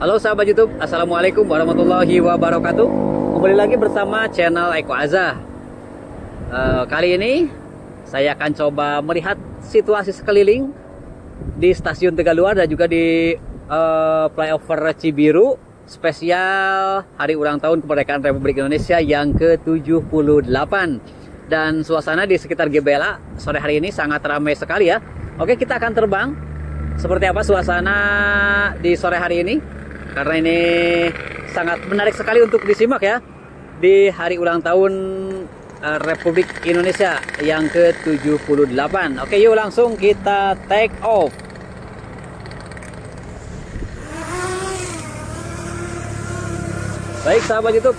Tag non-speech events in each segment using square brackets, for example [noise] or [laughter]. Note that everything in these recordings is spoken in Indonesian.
Halo sahabat YouTube, Assalamualaikum warahmatullahi wabarakatuh. Kembali lagi bersama channel Eko Azah uh, Kali ini saya akan coba melihat situasi sekeliling Di stasiun Tegaluar dan juga di uh, flyover Cibiru Spesial hari ulang tahun kemerdekaan Republik Indonesia yang ke-78 Dan suasana di sekitar GBLA sore hari ini sangat ramai sekali ya. Oke kita akan terbang. Seperti apa suasana di sore hari ini karena ini sangat menarik sekali untuk disimak ya. Di hari ulang tahun uh, Republik Indonesia yang ke-78. Oke yuk langsung kita take off. Baik sahabat YouTube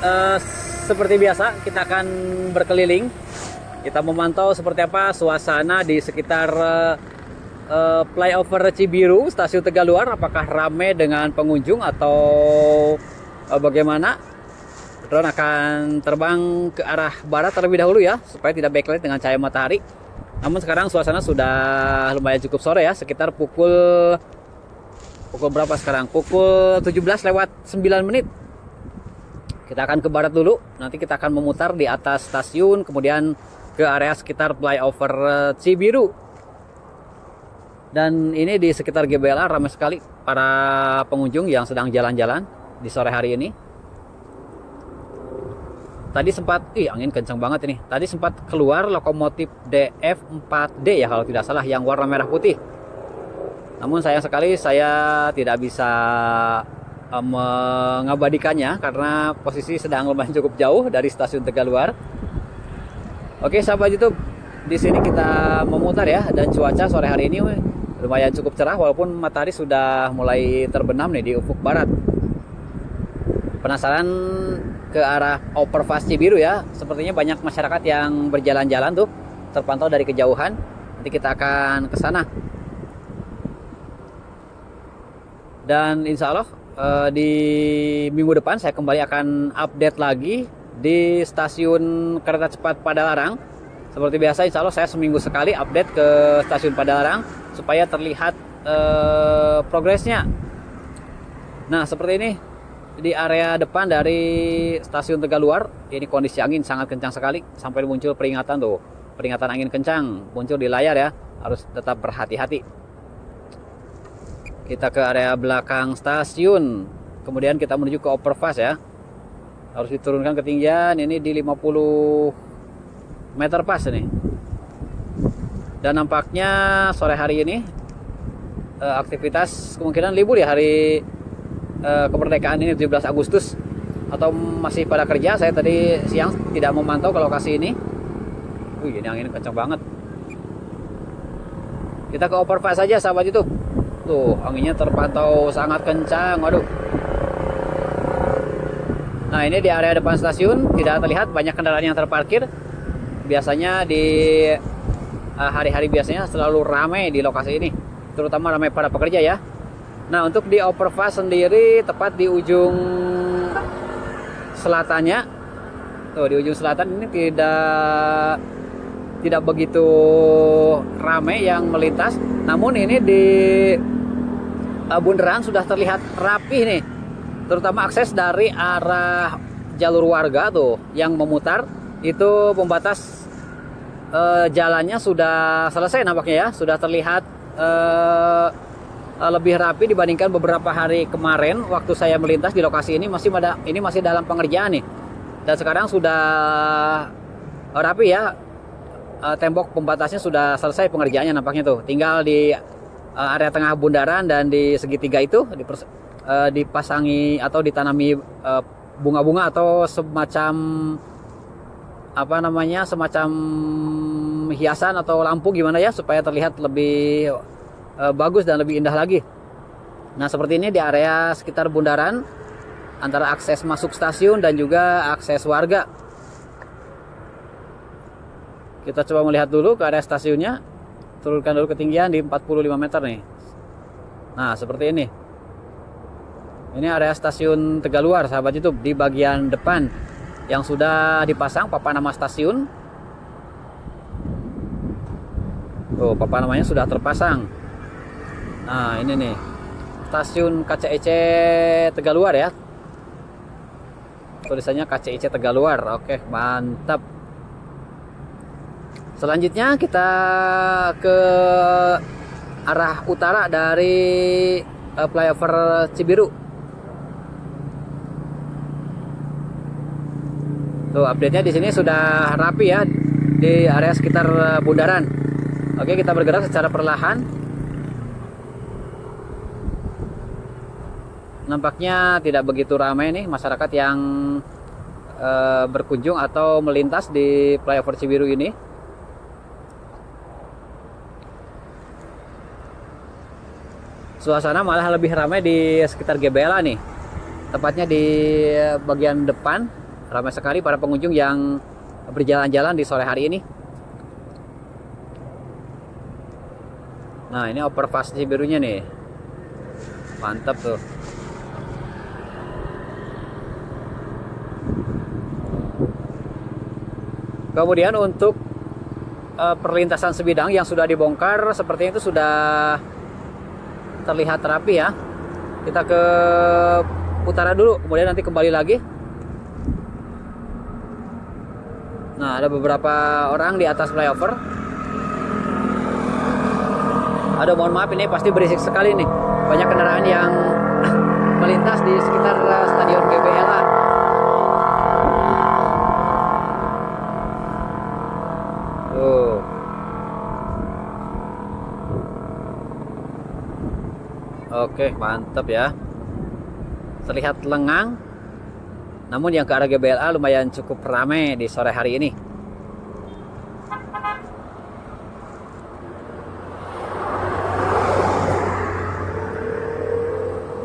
uh, seperti biasa kita akan berkeliling. Kita memantau seperti apa suasana di sekitar uh, uh, flyover Cibiru, stasiun Tegaluar, apakah ramai dengan pengunjung atau uh, bagaimana? Drone akan terbang ke arah barat terlebih dahulu ya, supaya tidak backlight dengan cahaya matahari. Namun sekarang suasana sudah lumayan cukup sore ya, sekitar pukul pukul berapa sekarang? Pukul 17 lewat 9 menit. Kita akan ke barat dulu, nanti kita akan memutar di atas stasiun, kemudian ke area sekitar flyover eh, Cibiru dan ini di sekitar GBLA ramai sekali para pengunjung yang sedang jalan-jalan di sore hari ini. Tadi sempat, ih angin kencang banget ini. Tadi sempat keluar lokomotif DF4D ya kalau tidak salah yang warna merah putih. Namun sayang sekali saya tidak bisa uh, mengabadikannya karena posisi sedang lumayan cukup jauh dari stasiun Tegaluar. Oke sahabat YouTube, di sini kita memutar ya dan cuaca sore hari ini lumayan cukup cerah walaupun matahari sudah mulai terbenam nih di ufuk barat. Penasaran ke arah overpass Cibiru ya? Sepertinya banyak masyarakat yang berjalan-jalan tuh terpantau dari kejauhan. Nanti kita akan ke sana. Dan insya Allah eh, di minggu depan saya kembali akan update lagi di stasiun kereta cepat Padalarang. Seperti biasa insya Allah saya seminggu sekali update ke stasiun Padalarang supaya terlihat uh, progresnya. Nah, seperti ini di area depan dari stasiun Tegaluar, ini kondisi angin sangat kencang sekali sampai muncul peringatan tuh. Peringatan angin kencang muncul di layar ya. Harus tetap berhati-hati. Kita ke area belakang stasiun. Kemudian kita menuju ke overpass ya. Harus diturunkan ketinggian ini di 50 meter pas ini dan nampaknya sore hari ini uh, aktivitas kemungkinan libur ya hari uh, kemerdekaan ini 17 Agustus. Atau masih pada kerja saya tadi siang tidak memantau ke lokasi ini. Wih ini angin kencang banget. Kita ke overpass saja sahabat itu tuh anginnya terpantau sangat kencang waduh. Nah ini di area depan stasiun tidak terlihat banyak kendaraan yang terparkir. Biasanya di hari-hari biasanya selalu ramai di lokasi ini, terutama ramai para pekerja ya. Nah, untuk di overpass sendiri tepat di ujung selatannya, tuh di ujung selatan ini tidak tidak begitu ramai yang melintas. Namun ini di uh, bundaran sudah terlihat rapi nih, terutama akses dari arah jalur warga tuh yang memutar itu pembatas uh, jalannya sudah selesai nampaknya ya, sudah terlihat uh, lebih rapi dibandingkan beberapa hari kemarin waktu saya melintas di lokasi ini masih ada ini masih dalam pengerjaan nih. Dan sekarang sudah rapi ya. Uh, tembok pembatasnya sudah selesai pengerjaannya nampaknya tuh. Tinggal di uh, area tengah bundaran dan di segitiga itu uh, dipasangi atau ditanami bunga-bunga atau semacam apa namanya semacam hiasan atau lampu gimana ya supaya terlihat lebih uh, bagus dan lebih indah lagi. Nah seperti ini di area sekitar bundaran antara akses masuk stasiun dan juga akses warga. Kita coba melihat dulu ke area stasiunnya. Turunkan dulu ketinggian di 45 meter nih. Nah seperti ini. Ini area stasiun Tegaluar sahabat YouTube di bagian depan yang sudah dipasang papan nama stasiun. Oh, papan namanya sudah terpasang. Nah, ini nih. stasiun KCIC Tegaluar ya. Tulisannya KCIC Tegaluar. Oke, mantap. Selanjutnya kita ke arah utara dari uh, flyover Cibiru. Tuh update-nya di sini sudah rapi ya di area sekitar eh, bundaran. Oke, kita bergerak secara perlahan. Nampaknya tidak begitu ramai nih masyarakat yang uh, berkunjung atau melintas di flyover Cibiru ini. Suasana malah lebih ramai di sekitar GBLA nih. Tepatnya di bagian depan ramai sekali para pengunjung yang berjalan-jalan di sore hari ini. Nah, ini overpass birunya nih. Mantap tuh. Kemudian untuk uh, perlintasan sebidang yang sudah dibongkar seperti itu sudah terlihat rapi ya. Kita ke utara dulu, kemudian nanti kembali lagi Nah, ada beberapa orang di atas flyover. Ada mohon maaf ini pasti berisik sekali nih. Banyak kendaraan yang [coughs] melintas di sekitar uh, stadion GBLA. Oke, mantap ya. Terlihat lengang namun yang ke arah GBLA lumayan cukup ramai di sore hari ini.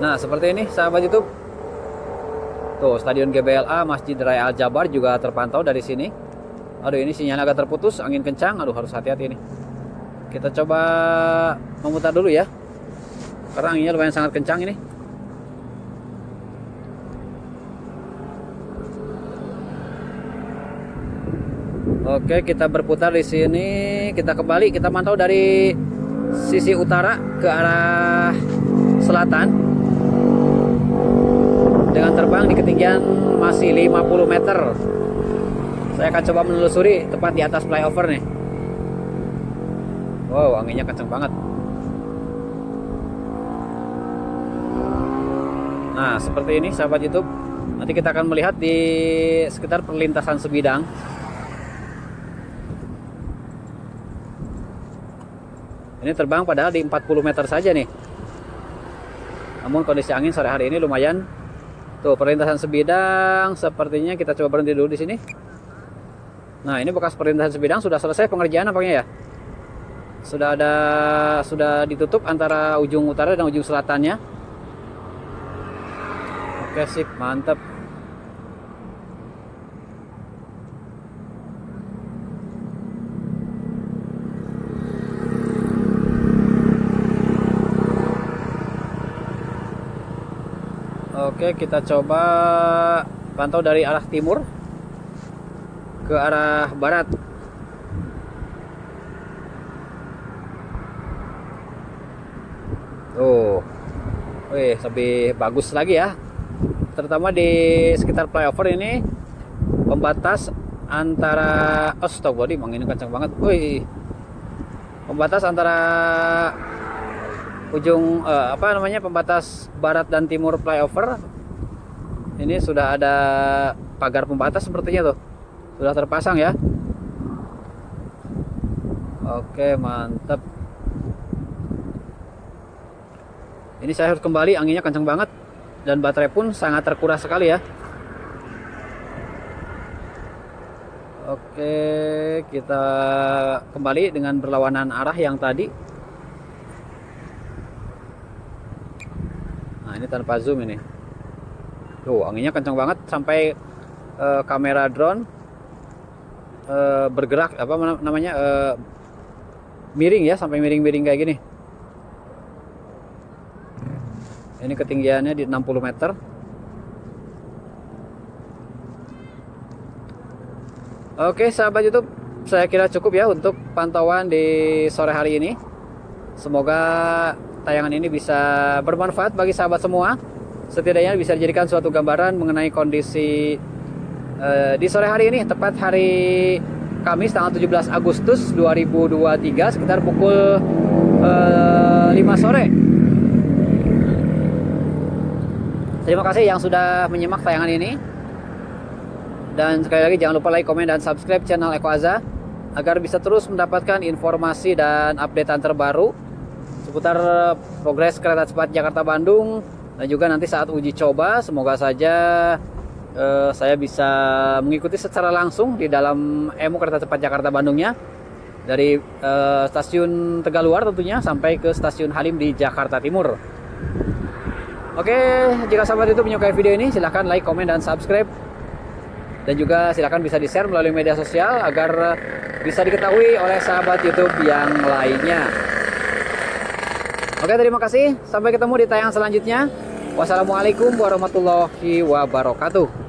Nah, seperti ini sahabat YouTube. Tuh, Stadion GBLA Masjid Raya Al Jabar juga terpantau dari sini. Aduh, ini sinyal agak terputus, angin kencang. Aduh, harus hati-hati ini. Kita coba memutar dulu ya. Karena anginnya lumayan sangat kencang ini. Oke, kita berputar di sini. Kita kembali, kita mantau dari sisi utara ke arah selatan. Dengan terbang di ketinggian masih 50 meter. Saya akan coba menelusuri tepat di atas flyover nih. Wow, anginnya kenceng banget. Nah, seperti ini sahabat YouTube. Nanti kita akan melihat di sekitar perlintasan sebidang Ini terbang padahal di 40 meter saja nih. Namun kondisi angin sore hari ini lumayan. Tuh perlintasan sebidang sepertinya kita coba berhenti dulu di sini. Nah ini bekas perlintasan sebidang sudah selesai pengerjaan apanya ya? Sudah ada sudah ditutup antara ujung utara dan ujung selatannya. Oke sip mantap. Oke, kita coba pantau dari arah timur ke arah barat. Tuh. Wih, lebih bagus lagi ya. Terutama di sekitar flyover ini pembatas antara oh stop body ini kencang banget. Wih. Pembatas antara ujung uh, apa namanya pembatas barat dan timur flyover. Ini sudah ada pagar pembatas sepertinya tuh. Sudah terpasang ya. Oke mantap ini saya harus kembali anginnya kencang banget. Dan baterai pun sangat terkuras sekali ya. Oke kita kembali dengan berlawanan arah yang tadi ini tanpa zoom ini. Tuh anginnya kencang banget sampai uh, kamera drone uh, bergerak apa namanya uh, miring ya sampai miring-miring kayak gini. Ini ketinggiannya di 60 meter. Oke sahabat YouTube saya kira cukup ya untuk pantauan di sore hari ini. Semoga tayangan ini bisa bermanfaat bagi sahabat semua. Setidaknya bisa dijadikan suatu gambaran mengenai kondisi uh, di sore hari ini, tepat hari Kamis tanggal 17 Agustus 2023 sekitar pukul uh, eh, 5 sore. Terima kasih yang sudah menyimak tayangan ini. Dan sekali lagi jangan lupa like, komen, dan subscribe channel Eko Aza agar bisa terus mendapatkan informasi dan updatean terbaru seputar progres kereta cepat Jakarta Bandung dan juga nanti saat uji coba semoga saja eh, saya bisa mengikuti secara langsung di dalam EMU kereta cepat Jakarta Bandungnya dari eh, stasiun Tegaluar tentunya sampai ke stasiun Halim di Jakarta Timur. Oke, jika sahabat itu menyukai video ini silahkan like, komen, dan subscribe dan juga silahkan bisa di-share melalui media sosial agar bisa diketahui oleh sahabat YouTube yang lainnya. Oke, terima kasih. Sampai ketemu di tayang selanjutnya. Wassalamualaikum warahmatullahi wabarakatuh.